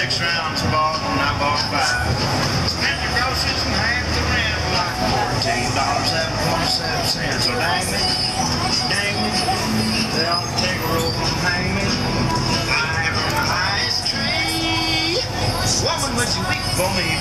six rounds bought and I bought five. Spent the groceries and half the rent like fourteen dollars and forty-seven cents. So dang me, dang me, they ought to take a rope and hang me. I am a highest tree. Woman, would you weep for me?